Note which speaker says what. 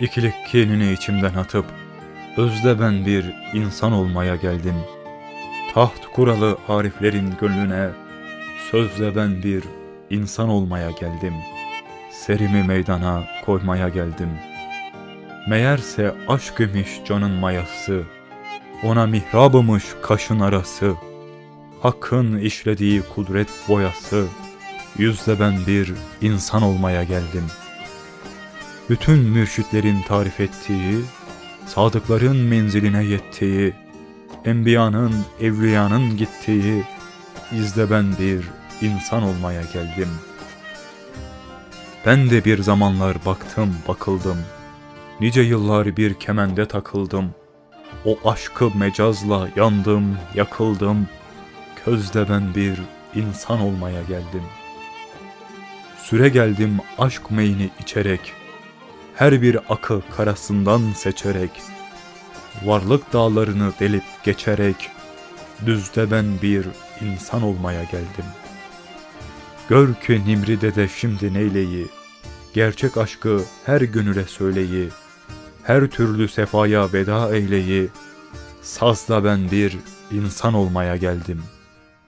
Speaker 1: İkilik kinini içimden atıp, özde ben bir insan olmaya geldim. Taht kuralı ariflerin gönlüne, sözde ben bir insan olmaya geldim. Serimi meydana koymaya geldim. Meğerse aşk imiş canın mayası, ona mihrabımış kaşın arası, Hakkın işlediği kudret boyası, yüzde ben bir insan olmaya geldim. Bütün mürşitlerin tarif ettiği, sadıkların menziline yettiği, enbiyanın, evliyanın gittiği, izde ben bir insan olmaya geldim. Ben de bir zamanlar baktım, bakıldım. Nice yıllar bir kemende takıldım. O aşkı mecazla yandım, yakıldım. Közde ben bir insan olmaya geldim. Süre geldim aşk meyini içerek, her bir akı karasından seçerek, varlık dağlarını delip geçerek, düzde ben bir insan olmaya geldim. Gör ki Nimri'de de şimdi neyleyi, gerçek aşkı her gönüle söyleyi, her türlü sefaya veda eyleyi, sazda ben bir insan olmaya geldim.''